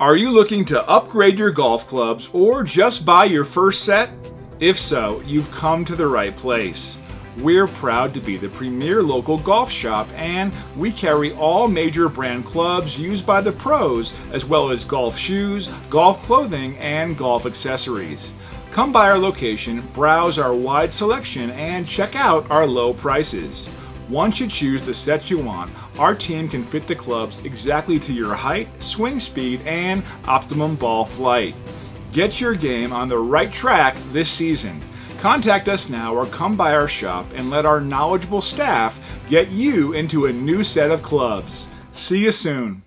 Are you looking to upgrade your golf clubs or just buy your first set? If so, you've come to the right place. We're proud to be the premier local golf shop and we carry all major brand clubs used by the pros as well as golf shoes, golf clothing, and golf accessories. Come by our location, browse our wide selection, and check out our low prices. Once you choose the set you want, our team can fit the clubs exactly to your height, swing speed, and optimum ball flight. Get your game on the right track this season. Contact us now or come by our shop and let our knowledgeable staff get you into a new set of clubs. See you soon.